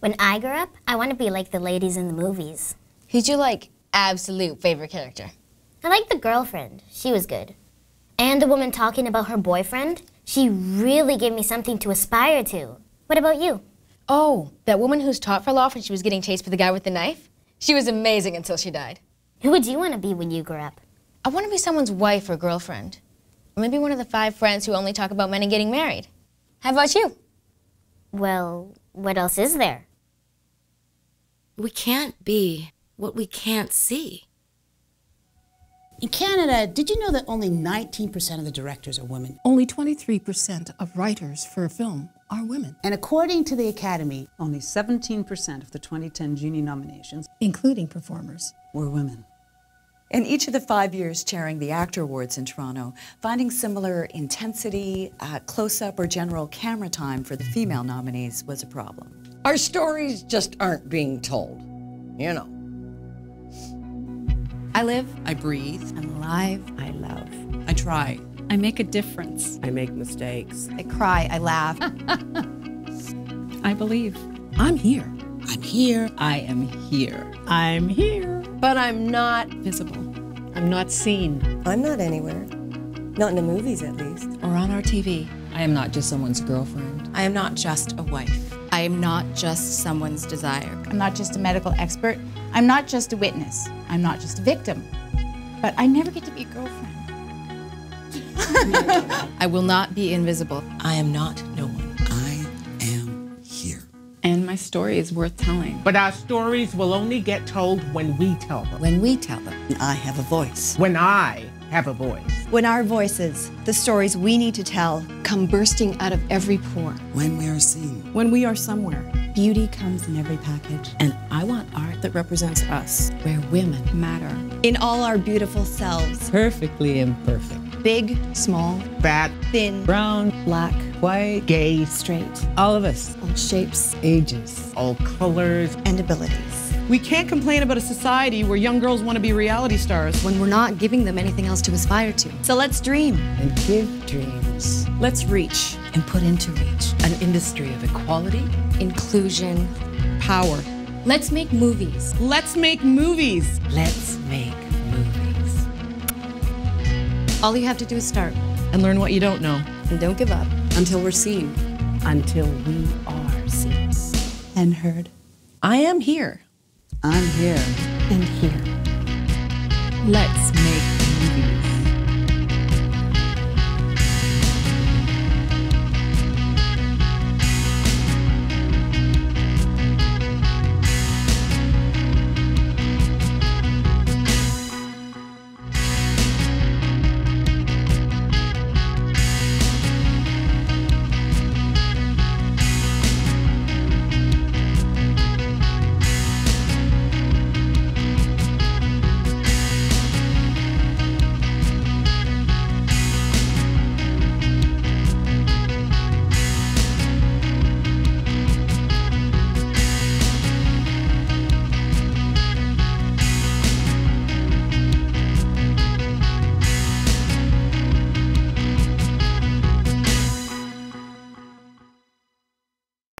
When I grow up, I want to be like the ladies in the movies. Who's your, like, absolute favorite character? I like the girlfriend. She was good. And the woman talking about her boyfriend. She really gave me something to aspire to. What about you? Oh, that woman who's taught for law when she was getting chased by the guy with the knife? She was amazing until she died. Who would you want to be when you grow up? I want to be someone's wife or girlfriend. Or maybe one of the five friends who only talk about men and getting married. How about you? Well, what else is there? We can't be what we can't see. In Canada, did you know that only 19% of the directors are women? Only 23% of writers for a film are women. And according to the Academy, only 17% of the 2010 Genie nominations, including performers, were women. In each of the five years chairing the ACTRA Awards in Toronto, finding similar intensity, uh, close up, or general camera time for the female nominees was a problem. Our stories just aren't being told, you know. I live. I breathe. I'm alive. I love. I try. I make a difference. I make mistakes. I cry. I laugh. I believe. I'm here. I'm here. I am here. I'm here. But I'm not visible. I'm not seen. I'm not anywhere. Not in the movies, at least. Or on our TV. I am not just someone's girlfriend. I am not just a wife. I am not just someone's desire. I'm not just a medical expert. I'm not just a witness. I'm not just a victim. But I never get to be a girlfriend. I will not be invisible. I am not no one. My story is worth telling. But our stories will only get told when we tell them. When we tell them. I have a voice. When I have a voice. When our voices, the stories we need to tell, come bursting out of every pore. When we are seen. When we are somewhere. Beauty comes in every package. And I want art that represents us, where women matter. In all our beautiful selves. Perfectly imperfect. Big, small, fat, thin, brown, black, white, gay, straight. All of us. All shapes, ages, all colors, and abilities. We can't complain about a society where young girls want to be reality stars when we're not giving them anything else to aspire to. So let's dream. And give dreams. Let's reach. And put into reach an industry of equality, inclusion, power. Let's make movies. Let's make movies. Let's make movies. All you have to do is start. And learn what you don't know. And don't give up. Until we're seen. Until we are seen. And heard. I am here. I'm here. And here. Let's make